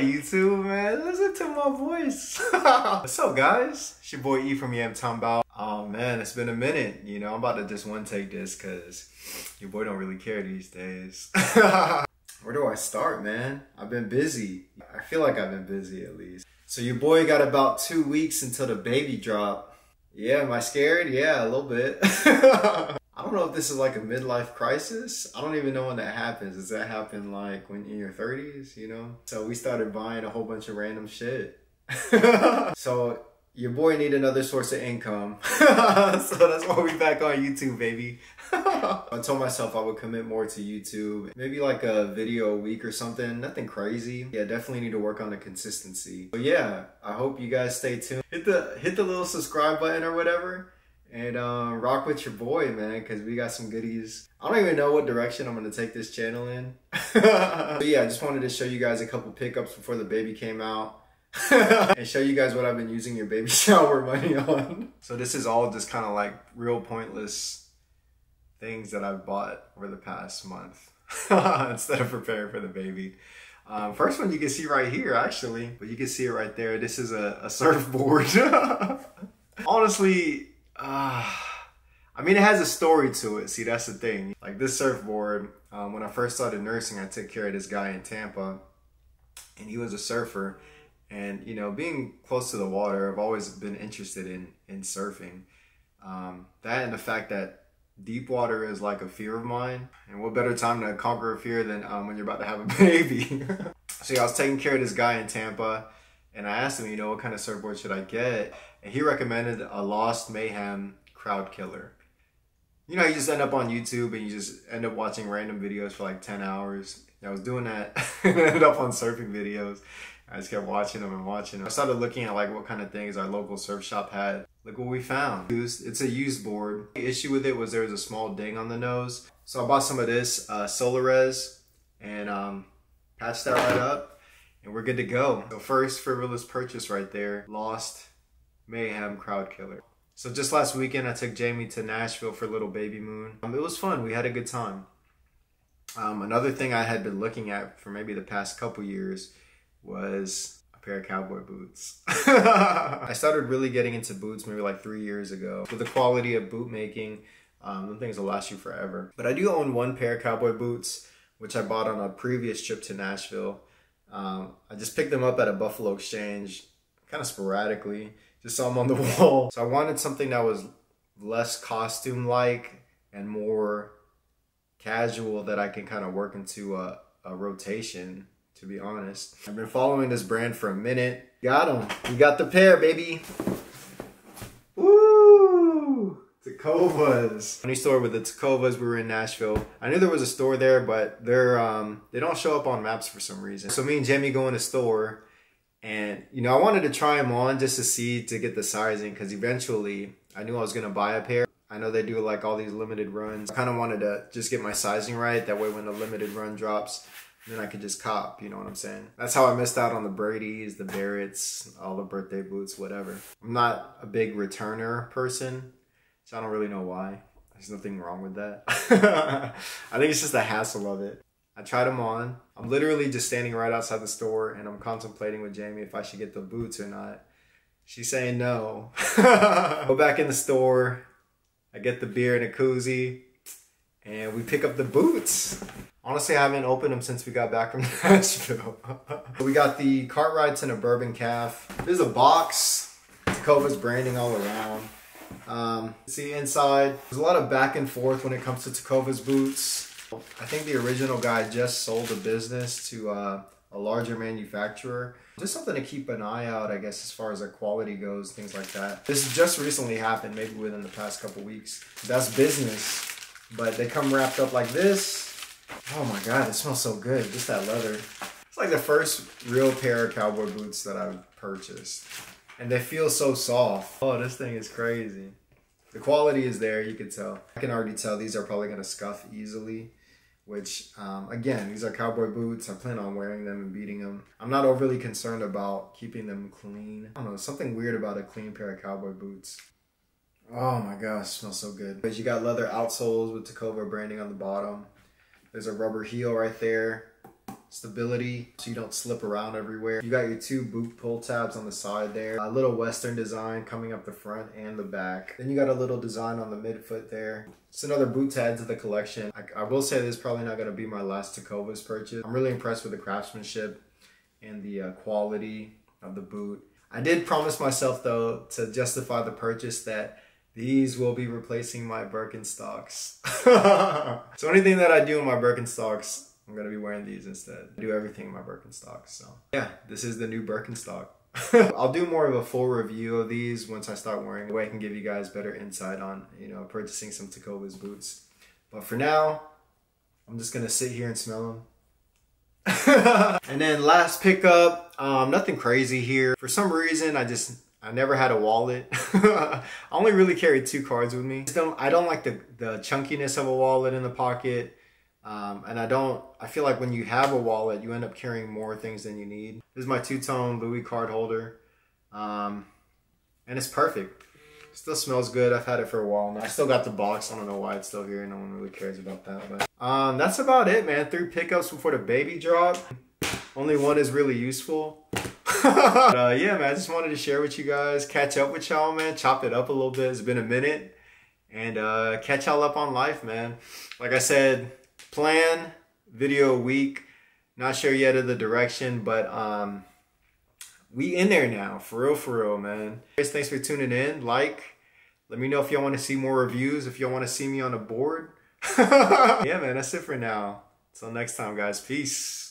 YouTube, man. Listen to my voice. What's up, guys? It's your boy E from Yam Bao. Oh man, it's been a minute. You know, I'm about to just one take this because your boy don't really care these days. Where do I start, man? I've been busy. I feel like I've been busy at least. So your boy got about two weeks until the baby drop. Yeah, am I scared? Yeah, a little bit. Don't know if this is like a midlife crisis. I don't even know when that happens. Does that happen like when in your 30s, you know? So we started buying a whole bunch of random shit. so your boy need another source of income. so that's why we back on YouTube, baby. I told myself I would commit more to YouTube. Maybe like a video a week or something. Nothing crazy. Yeah, definitely need to work on the consistency. But yeah, I hope you guys stay tuned. Hit the hit the little subscribe button or whatever and uh, rock with your boy, man, because we got some goodies. I don't even know what direction I'm gonna take this channel in. but yeah, I just wanted to show you guys a couple pickups before the baby came out. and show you guys what I've been using your baby shower money on. So this is all just kind of like real pointless things that I've bought over the past month instead of preparing for the baby. Um, first one you can see right here actually, but you can see it right there. This is a, a surfboard. Honestly, uh, I mean, it has a story to it. See, that's the thing. Like this surfboard, um, when I first started nursing, I took care of this guy in Tampa, and he was a surfer. And you know, being close to the water, I've always been interested in in surfing. Um, that and the fact that deep water is like a fear of mine. And what better time to conquer a fear than um, when you're about to have a baby? so yeah, I was taking care of this guy in Tampa, and I asked him, you know, what kind of surfboard should I get? And he recommended a Lost Mayhem crowd killer. You know, you just end up on YouTube and you just end up watching random videos for like 10 hours. I was doing that and ended up on surfing videos. I just kept watching them and watching them. I started looking at like what kind of things our local surf shop had. Look what we found. It's a used board. The issue with it was there was a small ding on the nose. So I bought some of this uh, Solarez and um, patched that right up and we're good to go. So first frivolous purchase right there. Lost Mayhem Crowd Killer. So just last weekend, I took Jamie to Nashville for Little Baby Moon. Um, it was fun. We had a good time. Um, another thing I had been looking at for maybe the past couple years was a pair of cowboy boots. I started really getting into boots maybe like three years ago. With the quality of boot making, um, things will last you forever. But I do own one pair of cowboy boots, which I bought on a previous trip to Nashville. Um, I just picked them up at a Buffalo Exchange kind of sporadically just saw them on the wall. So I wanted something that was less costume like and more casual that I can kind of work into a, a rotation, to be honest. I've been following this brand for a minute. Got them. We got the pair, baby. Woo! Tecovas. Funny story with the Tecovas, we were in Nashville. I knew there was a store there, but they're um they don't show up on maps for some reason. So me and Jamie go in the store and, you know, I wanted to try them on just to see, to get the sizing, because eventually I knew I was going to buy a pair. I know they do like all these limited runs. I kind of wanted to just get my sizing right. That way when the limited run drops, then I could just cop, you know what I'm saying? That's how I missed out on the Brady's, the Barretts, all the birthday boots, whatever. I'm not a big returner person, so I don't really know why. There's nothing wrong with that. I think it's just the hassle of it. I tried them on. I'm literally just standing right outside the store and I'm contemplating with Jamie if I should get the boots or not. She's saying no. Go back in the store. I get the beer and a koozie and we pick up the boots. Honestly, I haven't opened them since we got back from Nashville. we got the Cartwrights and a bourbon calf. There's a box. Tecovas branding all around. Um, see inside, there's a lot of back and forth when it comes to Tecovas boots. I think the original guy just sold the business to uh, a larger manufacturer. Just something to keep an eye out, I guess, as far as their quality goes, things like that. This just recently happened, maybe within the past couple weeks. That's business, but they come wrapped up like this. Oh my God, it smells so good. Just that leather. It's like the first real pair of cowboy boots that I've purchased. And they feel so soft. Oh, this thing is crazy. The quality is there, you can tell. I can already tell these are probably gonna scuff easily which um, again, these are cowboy boots. I plan on wearing them and beating them. I'm not overly concerned about keeping them clean. I don't know, something weird about a clean pair of cowboy boots. Oh my gosh, smells so good. But you got leather outsoles with Tecova branding on the bottom. There's a rubber heel right there. Stability so you don't slip around everywhere. You got your two boot pull tabs on the side there. A little western design coming up the front and the back. Then you got a little design on the midfoot there. It's another boot to add to the collection. I, I will say this is probably not going to be my last Tecovas purchase. I'm really impressed with the craftsmanship and the uh, quality of the boot. I did promise myself though to justify the purchase that these will be replacing my Birkenstocks. so anything that I do in my Birkenstocks, I'm gonna be wearing these instead. I do everything in my Birkenstocks. So yeah, this is the new Birkenstock. I'll do more of a full review of these once I start wearing. The way I can give you guys better insight on, you know, purchasing some Tecovas boots. But for now, I'm just gonna sit here and smell them and then last pickup, um, nothing crazy here. For some reason, I just I never had a wallet. I only really carried two cards with me. Don't, I don't like the, the chunkiness of a wallet in the pocket. Um, and I don't, I feel like when you have a wallet, you end up carrying more things than you need. This is my two-tone Louis card holder. Um, and it's perfect. Still smells good. I've had it for a while now. I still got the box. I don't know why it's still here. No one really cares about that. But um, that's about it, man. Three pickups before the baby drop. Only one is really useful. but, uh, yeah, man. I just wanted to share with you guys, catch up with y'all, man. Chop it up a little bit. It's been a minute. And uh, catch y'all up on life, man. Like I said, plan video week. Not sure yet of the direction, but um, we in there now. For real, for real, man. Guys, thanks for tuning in. Like, let me know if y'all want to see more reviews, if y'all want to see me on the board. yeah, man, that's it for now. Until next time, guys. Peace.